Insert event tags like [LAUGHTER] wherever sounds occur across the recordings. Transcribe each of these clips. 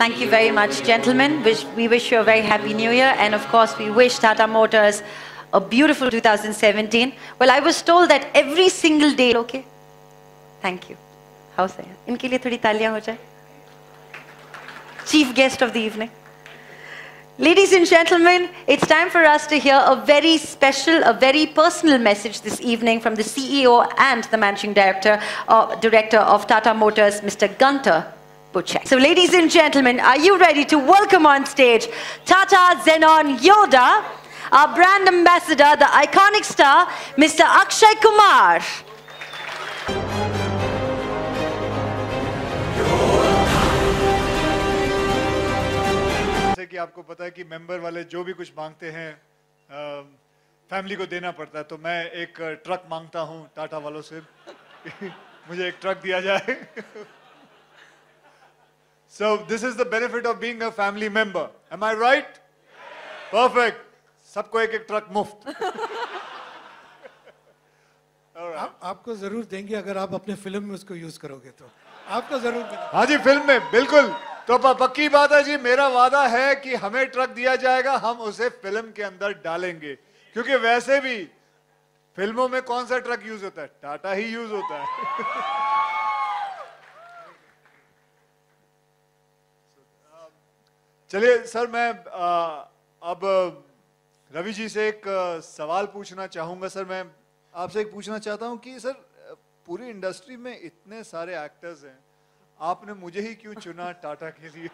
Thank you very much, gentlemen. We wish you a very happy new year. And of course, we wish Tata Motors a beautiful 2017. Well, I was told that every single day, okay? Thank you. How's that? इनके लिए थोड़ी तालियां ho jaye. Chief guest of the evening. Ladies and gentlemen, it's time for us to hear a very special, a very personal message this evening from the CEO and the Managing Director, uh, Director of Tata Motors, Mr. Gunter Butchek. So ladies and gentlemen, are you ready to welcome on stage Tata Zenon Yoda, our brand ambassador, the iconic star, Mr. Akshay Kumar. आपको पता है कि member वाले जो भी कुछ मांगते हैं फैमिली को देना पड़ता है तो मैं एक ट्रक माँगता हूँ टाटा वालों से। [LAUGHS] मुझे एक ट्रक दिया जाए। So this is the benefit of being a family member am I right perfect सबको एक एक ट्रक मुफ़्त। [LAUGHS] आप, आपको ज़रूर देंगे अगर आप अपने फ़िल्म में उसको यूज़ करोगे तो। आपको ज़रूर हाँ जी फ़िल्म में बिल्कुल। तो पक्की बात है जी मेरा वादा है कि हमें ट्रक दिया जाएगा हम उसे फ़िल्म के अंदर डालेंगे। क्योंकि वैसे भी फ़िल्मों में कौन सा ट्रक यूज़ होता है? टाटा ही यूज़ होता है। [LAUGHS] चलिए सर मैं आ, अब रवि जी से एक सवाल पूछना चाहूँगा सर मैं आपसे एक पूछना चाहता हूँ कि सर पूरी इंडस्ट्री में इतने सारे एक्टर्स हैं आपने मुझे ही क्यों चुना टाटा के लिए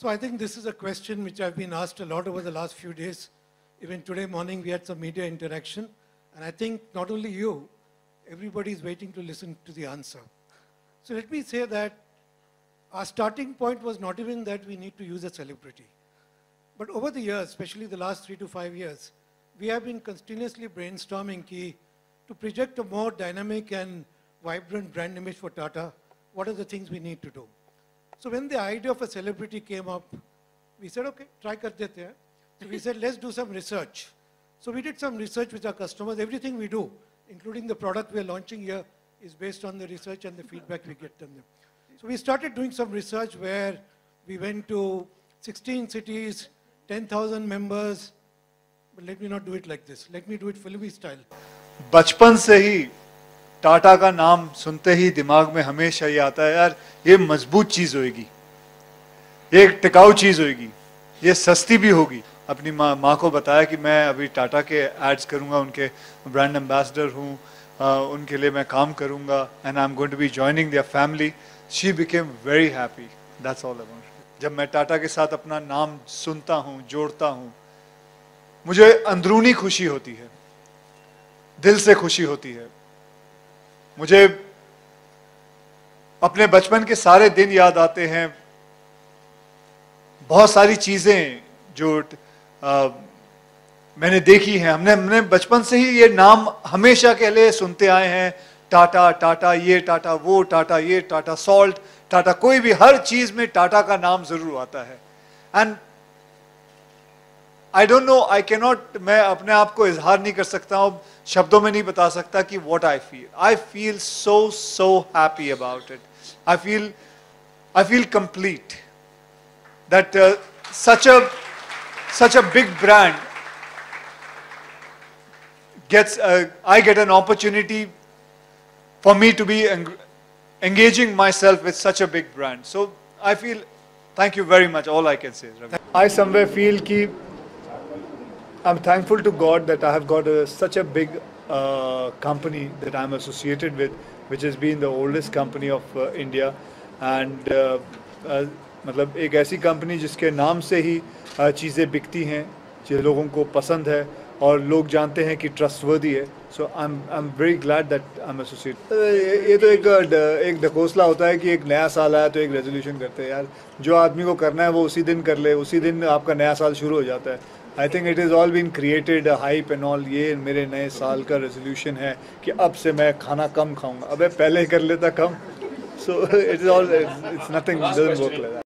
So I think this is a question which I've been asked a lot over the last few days. Even today morning we had some media interaction. And I think not only you, everybody is waiting to listen to the answer. So let me say that our starting point was not even that we need to use a celebrity. But over the years, especially the last three to five years, we have been continuously brainstorming to project a more dynamic and vibrant brand image for Tata, what are the things we need to do? So when the idea of a celebrity came up, we said, okay, try kar dete hain. So we said, let's do some research. So we did some research with our customers. Everything we do, including the product we're launching here, is based on the research and the feedback we get from them. So we started doing some research where we went to 16 cities, 10,000 members. Let me not do it like this. Let me do it filmy style. बचपन से ही टाटा का नाम सुनते ही दिमाग में हमेशा ये आता है, यार, ये मज़बूत चीज़ होगी ये एक टिकाऊ चीज़ होगी ये सस्ती भी होगी। अपनी माँ माँ को बताया कि मैं अभी टाटा के एड्स करूँगा, उनके ब्रांड एम्बेसडर हूँ उनके लिए मैं काम करूँगा and I am going to be joining their family she became very happy that's all about जब मैं टाटा के साथ अपना नाम सुनता हूँ, जोड़ता हूँ मुझे अंदरूनी खुशी होती है दिल से खुशी होती है। मुझे अपने बचपन के सारे दिन याद आते हैं। बहुत सारी चीज़ें जो आ, मैंने देखी हैं। हमने हमने बचपन से ही ये नाम हमेशा के लिए सुनते आए हैं। टाटा टाटा ये टाटा वो टाटा ये टाटा सॉल्ट टाटा कोई भी हर चीज़ में टाटा का नाम ज़रूर आता है। And I don't know I cannot मैं अपने आप को इजहार नहीं कर सकता हूं शब्दों में नहीं बता सकता कि what I feel I feel so so happy about it I feel I feel complete that such a such a big brand gets uh, I get an opportunity for me to be eng engaging myself with such a big brand. So I feel, thank you very much. All I can say. I somewhere feel ki I'm thankful to God that I have got a, such a big uh, company that I'm associated with, which has been the oldest company of uh, India. And uh, uh मतलब एक ऐसी company जिसके नाम से ही uh, चीज़ें बिकती हैं जो लोगों को पसंद है और लोग जानते हैं कि ट्रस्टवर्दी है। So I am I am very glad that I am associate ये तो एक एक ढकोसला होता है कि एक नया साल आया तो एक रेजोल्यूशन करते हैं। यार जो आदमी को करना है वो उसी दिन कर ले उसी दिन आपका नया साल शुरू हो जाता है। I think it is all been created hype and all ये मेरे नए साल का रेजोल्यूशन है कि अब से मैं खाना कम खाऊँगा। अबे पहले ही कर लेता कम। So it is all it's nothing doesn't work like